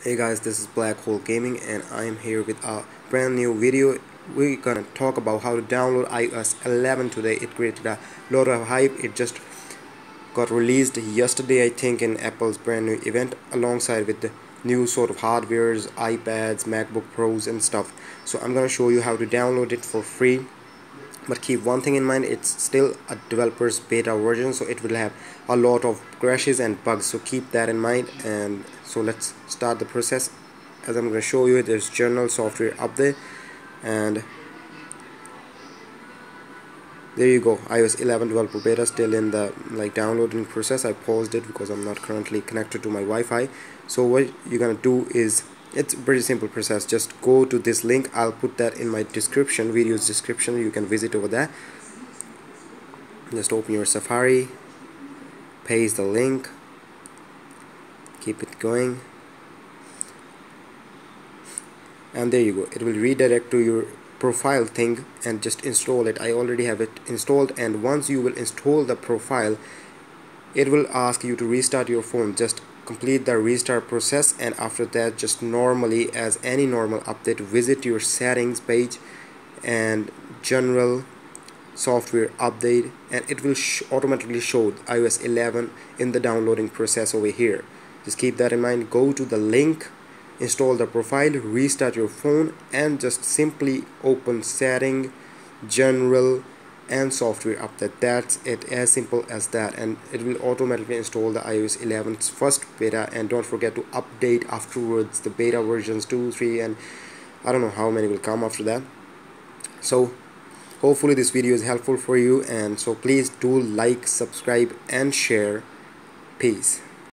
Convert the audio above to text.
Hey guys, this is Black Hole Gaming and I am here with a brand new video. We're gonna talk about how to download iOS 11 today. It created a lot of hype. It just got released yesterday, I think, in Apple's brand new event alongside with the new sort of hardwares, iPads, MacBook Pros, and stuff. So I'm gonna show you how to download it for free but keep one thing in mind it's still a developer's beta version so it will have a lot of crashes and bugs. So keep that in mind and so let's start the process. As I'm going to show you there's general software up there and there you go. iOS 11 developer beta still in the like downloading process. I paused it because I'm not currently connected to my Wi-Fi. So what you're gonna do is it's pretty simple process. Just go to this link. I'll put that in my description videos description. You can visit over there. Just open your Safari paste the link keep it going. And there you go. It will redirect to your profile thing and just install it. I already have it installed and once you will install the profile it will ask you to restart your phone. Just complete the restart process and after that just normally as any normal update visit your settings page and general software update and it will sh automatically show iOS 11 in the downloading process over here. Just keep that in mind. Go to the link install the profile restart your phone and just simply open setting general and software update that's it as simple as that. And it will automatically install the iOS 11's first beta. And don't forget to update afterwards the beta versions 2 3 and I don't know how many will come after that. So hopefully this video is helpful for you. And so please do like subscribe and share. Peace